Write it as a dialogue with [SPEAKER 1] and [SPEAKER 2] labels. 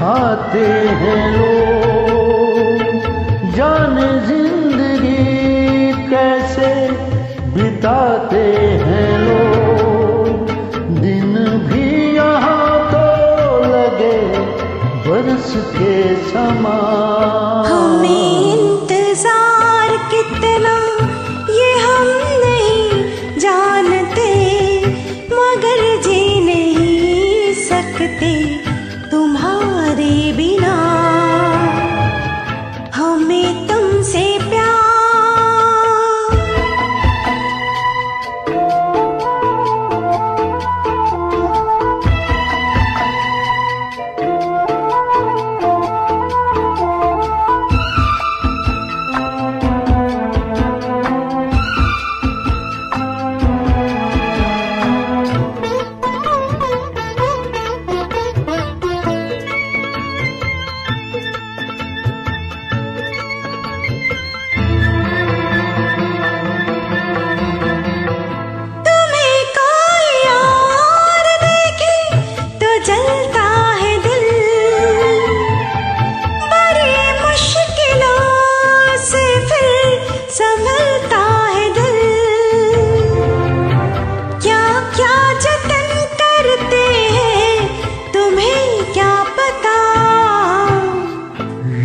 [SPEAKER 1] उठाते हैं लोग। जाने ज़िंदगी कैसे बिताते हैं लोग। दिन भी यहाँ तो लगे बरस के समान
[SPEAKER 2] इंतज़ार कितना, ये हम नहीं जानते। मगर जी नहीं सकते, तुम्हारे